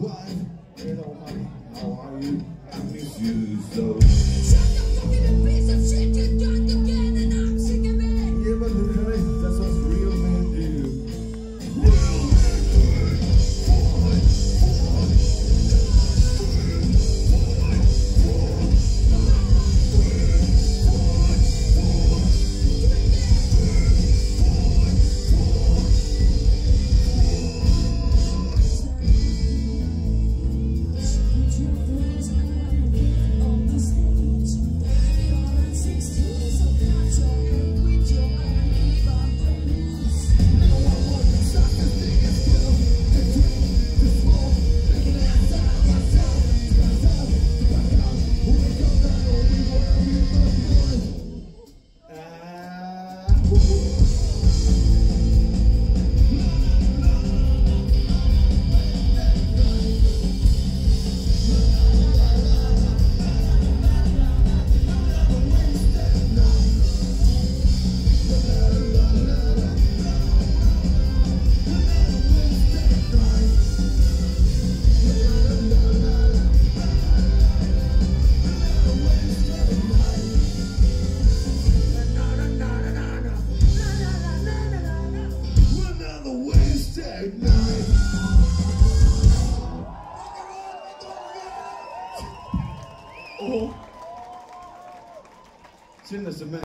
wife. Hello, mommy. How are you? I miss you so. Oh. It's in the cement.